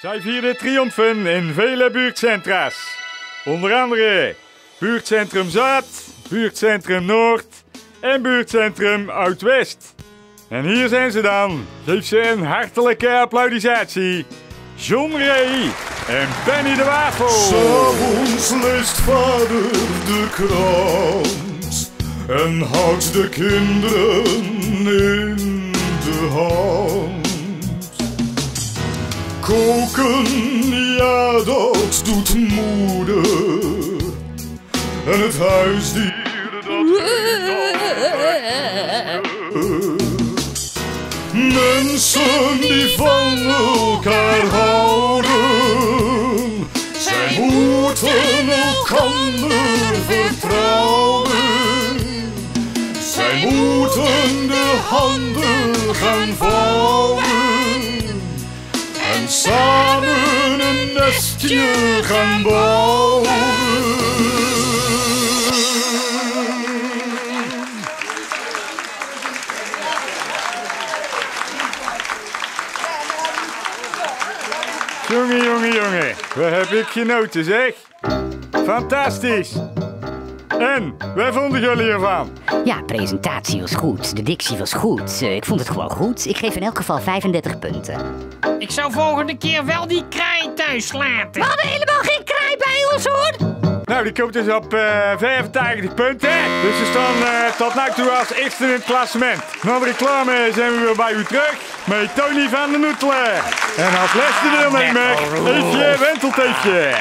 Zij vierden triomfen in vele buurtcentra's. Onder andere buurtcentrum Zuid, buurtcentrum Noord en buurtcentrum Oud-West. En hier zijn ze dan. Geef ze een hartelijke applaudissatie. John Ray en Benny de Wafel. S'avonds leest vader de krant en houdt de kinderen in Koken, ja dat doet moeder. En het huisdier dat Mensen die van elkaar houden, zij moeten elkander vertrouwen. Zij moeten de handen gaan vouwen nestje gaan bouwen. Jongen, jongen, jongen. Wat heb ik genoten, zeg. Fantastisch. En, wij vonden jullie ervan? Ja, presentatie was goed. De dictie was goed. Eh, ik vond het gewoon goed. Ik geef in elk geval 35 punten. Ik zou volgende keer wel die kraai thuis laten. We hadden helemaal geen kraai bij ons hoor. Nou, die komt dus op eh 85 punten. Dus ze staan eh, tot nu toe als eerste in het klassement. Na de reclame zijn we weer bij u terug met Tony van den Noetelen. En als laatste deelnemer, Eefje Wentelteetje.